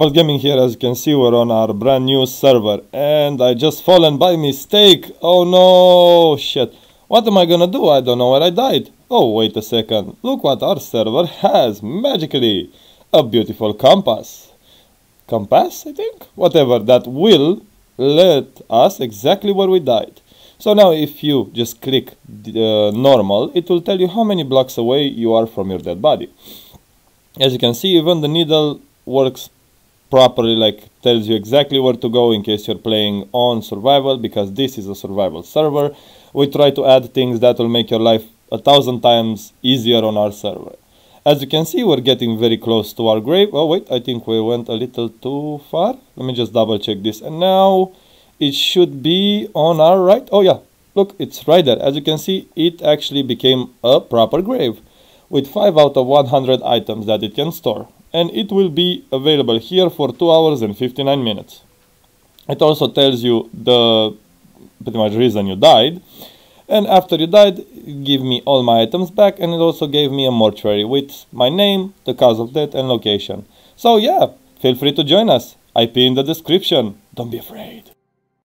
Couple Gaming here, as you can see, we're on our brand new server, and I just fallen by mistake. Oh no, shit. What am I gonna do? I don't know where I died. Oh, wait a second. Look what our server has, magically. A beautiful compass. Compass, I think? Whatever, that will let us exactly where we died. So now if you just click uh, normal, it will tell you how many blocks away you are from your dead body. As you can see, even the needle works properly, like tells you exactly where to go in case you're playing on survival, because this is a survival server. We try to add things that will make your life a thousand times easier on our server. As you can see, we're getting very close to our grave. Oh, wait, I think we went a little too far. Let me just double check this. And now it should be on our right. Oh, yeah, look, it's right there. As you can see, it actually became a proper grave with 5 out of 100 items that it can store. And it will be available here for 2 hours and 59 minutes. It also tells you the pretty much reason you died and after you died, give me all my items back and it also gave me a mortuary with my name, the cause of death and location. So yeah, feel free to join us. IP in the description. Don't be afraid.